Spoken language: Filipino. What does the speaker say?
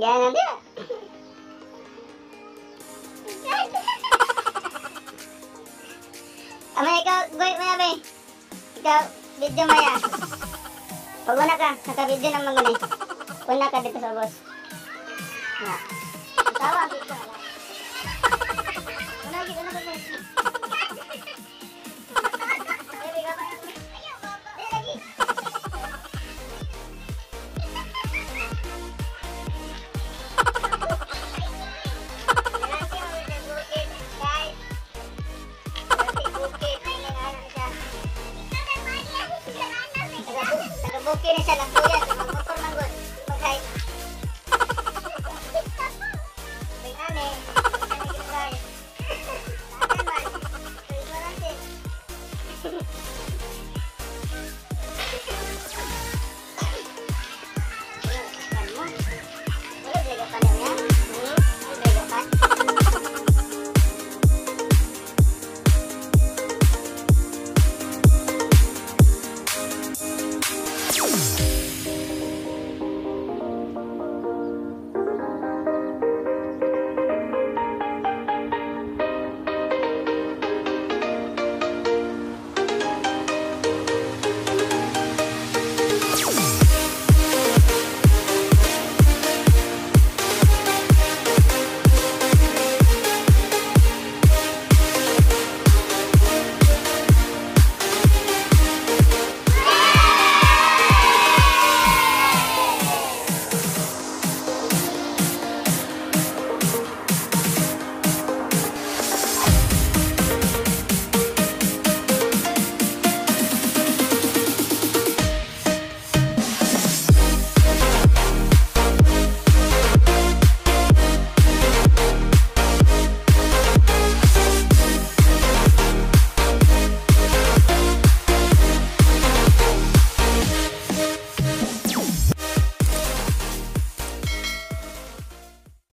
Lagyan na Amay, ikaw, goy, maya, bay. Ikaw, video maya. Pag una ka, naka-video ng mga ganay. Una ka dito sa boss. Na. Tawa. Una, dito na boss. quieres a las tuyas,